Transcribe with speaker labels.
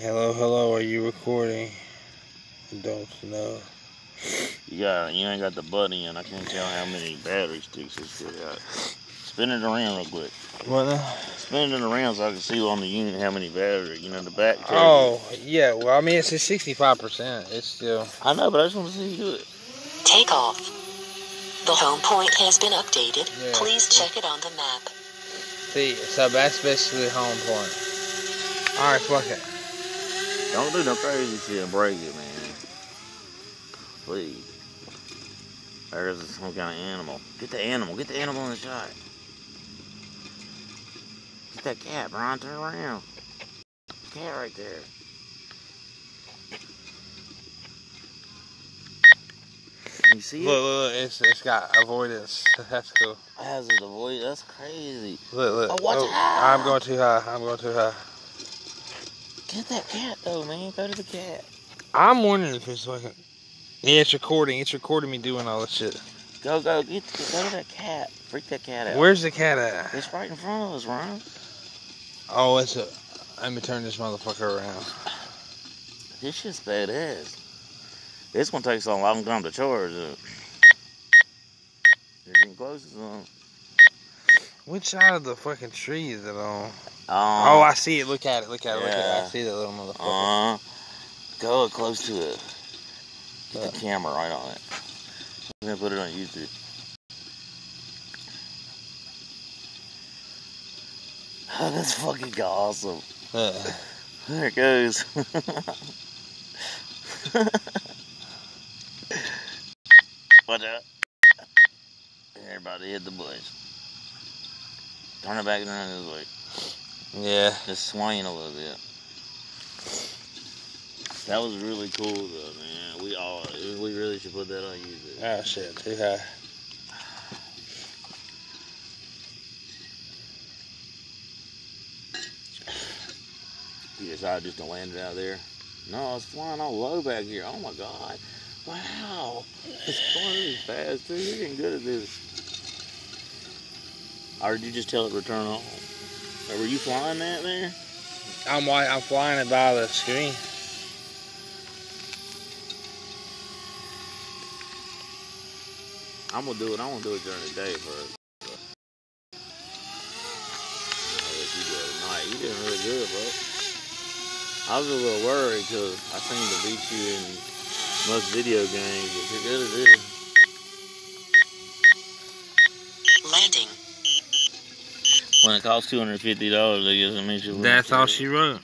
Speaker 1: Hello, hello, are you recording? I Don't know.
Speaker 2: You got you ain't got the button in. I can't tell how many battery sticks this shit got. Spin it around real quick.
Speaker 1: What now?
Speaker 2: Spin it around so I can see on the unit how many battery. You know the back. tells you.
Speaker 1: Oh, yeah, well, I mean, it's a 65%. It's still.
Speaker 2: I know, but I just want to see you do it.
Speaker 3: Take off. The home point has been updated.
Speaker 1: Yeah.
Speaker 3: Please check it on the map.
Speaker 1: See, so that's basically home point. Alright, fuck it.
Speaker 2: Don't do no crazy shit and break it, man. Please. There's some kind of animal. Get the animal. Get the animal in the shot. Get that cat, Brian. Turn around. Cat right there. You see
Speaker 1: Look,
Speaker 2: it?
Speaker 1: look, look, it's, it's got avoidance. That's cool.
Speaker 2: How's it avoid? That's crazy.
Speaker 1: Look, look.
Speaker 2: Oh, watch oh, out.
Speaker 1: I'm going too high. I'm going too high.
Speaker 2: Get that cat though, man. Go to the cat.
Speaker 1: I'm wondering if it's fucking. Yeah, it's recording. It's recording me doing all this shit.
Speaker 2: Go, go, get, go to that cat. Freak that cat out.
Speaker 1: Where's the cat at?
Speaker 2: It's right in front of us, Ron.
Speaker 1: Oh, it's a. Let me turn this motherfucker around.
Speaker 2: This shit's badass. This one takes a long time to charge up. You're getting close to some.
Speaker 1: Which side of the fucking tree is it on?
Speaker 2: Um,
Speaker 1: oh, I see it. Look at it. Look at it. Look at it. I see that little motherfucker.
Speaker 2: Uh, go close to it. Get
Speaker 1: Look.
Speaker 2: the camera right on it. I'm gonna put it on YouTube. Oh, that's fucking awesome.
Speaker 1: Uh,
Speaker 2: There it goes. what out. Everybody hit the bush. Turn it back around this way.
Speaker 1: yeah.
Speaker 2: Just swaying a little bit. That was really cool though, man. We all we really should put that on YouTube.
Speaker 1: Oh shit, too high.
Speaker 2: You decided just to land it out there? No, it's flying all low back here. Oh my god. Wow. It's flying fast too. You're getting good at this. Or did you just tell it to return on? Or were you flying that there?
Speaker 1: I'm I'm flying it by the screen.
Speaker 2: I'm gonna do it. I'm gonna do it during the day first. I'll you do it at night. You did really good, bro. I was a little worried because I seem to beat you in most video games, but you're good at this.
Speaker 3: Landing.
Speaker 2: When it costs two hundred fifty dollars, I guess it means you.
Speaker 1: That's all she wrote.